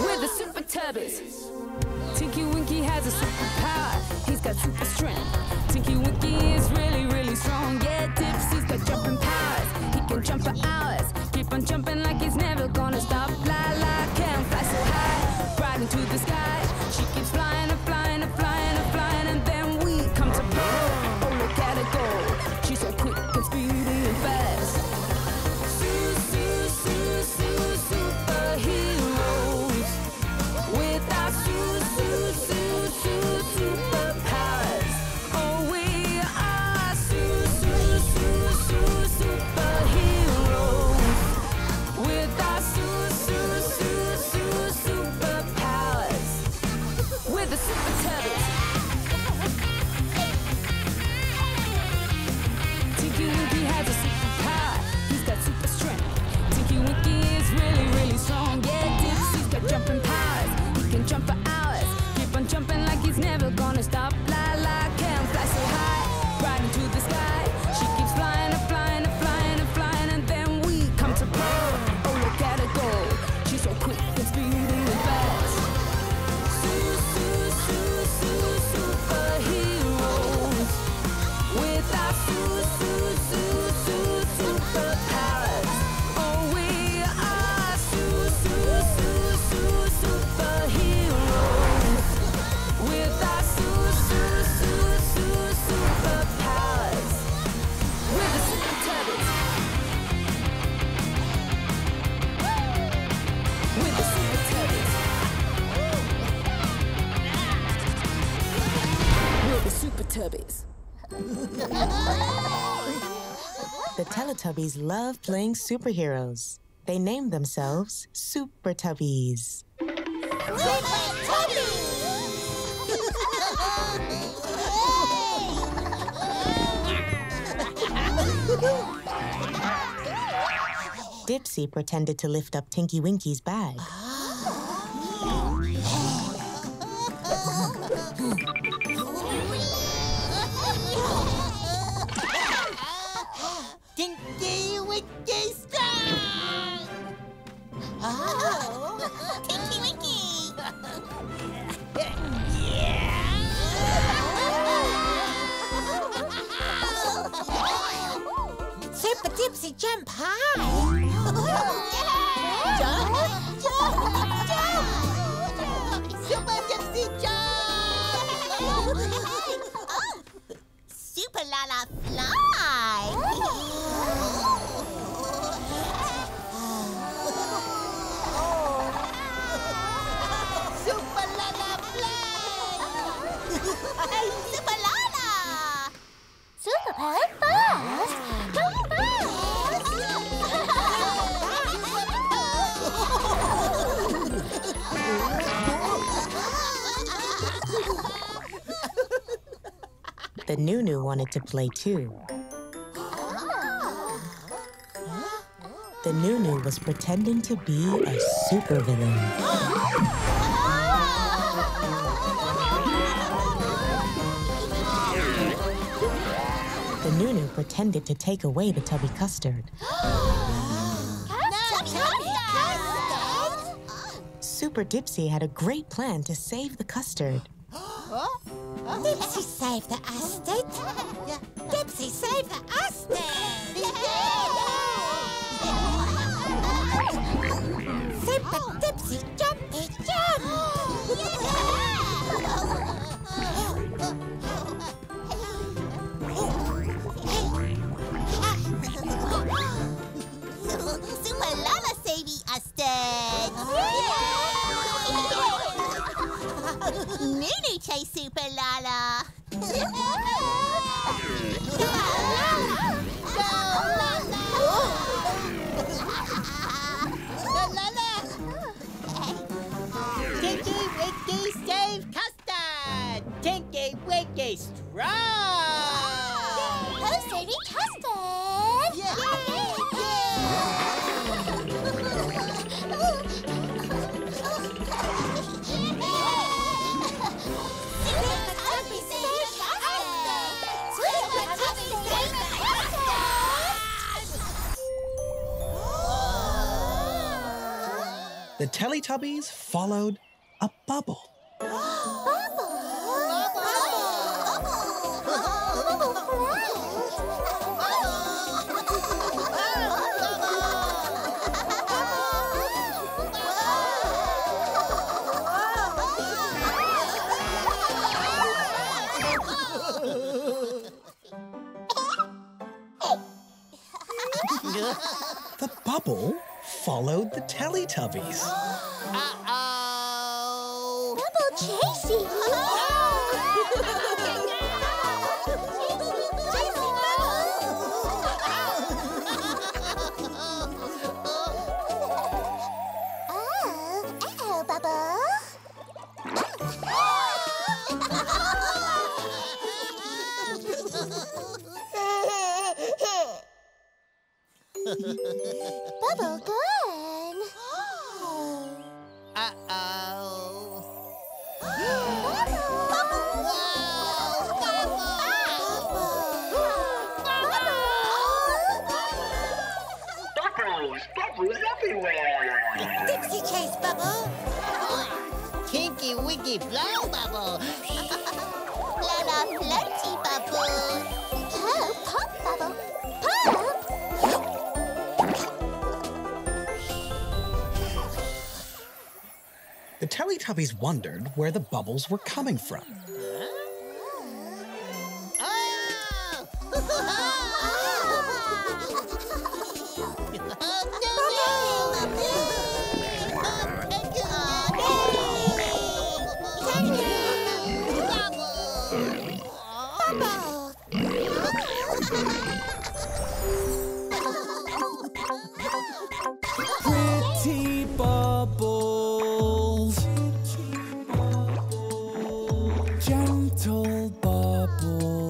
We're the Super Tubbies. Tinky Winky has a superpower. He's got super strength. Tinky Winky is really, really strong. Yeah, Dipsy's got jumping powers. He can jump for hours. Keep on jumping like he's never gonna stop. The The Teletubbies love playing superheroes. They named themselves Super Tubbies. Dipsy pretended to lift up Tinky Winky's bag. Winky Star! The Noo Noo wanted to play too. The Noo Noo was pretending to be a supervillain. The Noo Noo pretended to take away the tubby custard. Super Dipsy had a great plan to save the custard. Dipsy saved the Asted. Dipsy saved the Asted. Super Dipsy Noo Noo chase Super Laa-Laa. Tinky Winky save custard! Tinky Winky strong! Who's saving custard? The Teletubbies followed a bubble. The bubble followed the Teletubbies. Uh-oh. Double chasing. Tinky Winky Blow Bubble. Laa-Laa floaty bubble. Pop, pop bubble. Pop. The Teletubbies wondered where the bubbles were coming from. Gentle bubbles.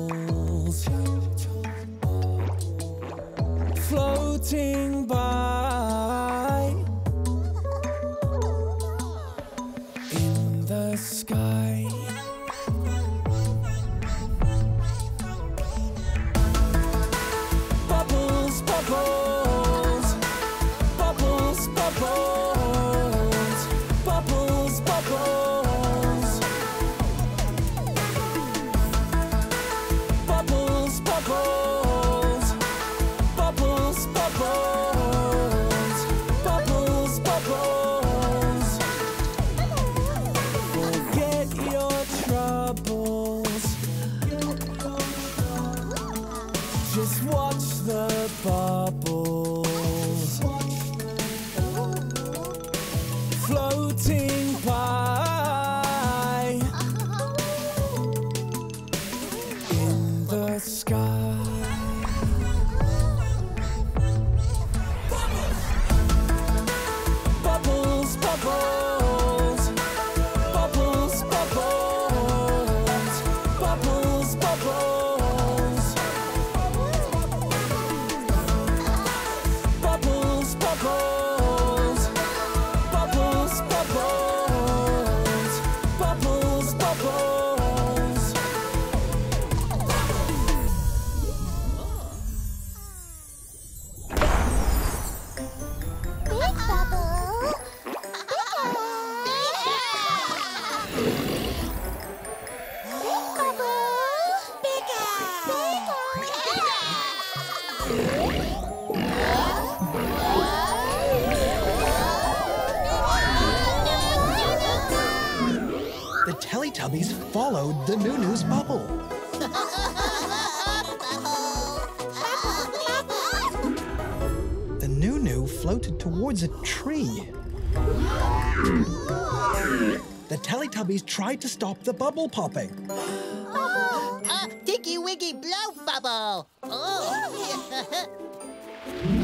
Floating The Teletubbies followed the New Noo Noo's bubble. The Nunu floated towards a tree. The Teletubbies tried to stop the bubble popping. Uh, Tinky Winky Blow Bubble. Oh.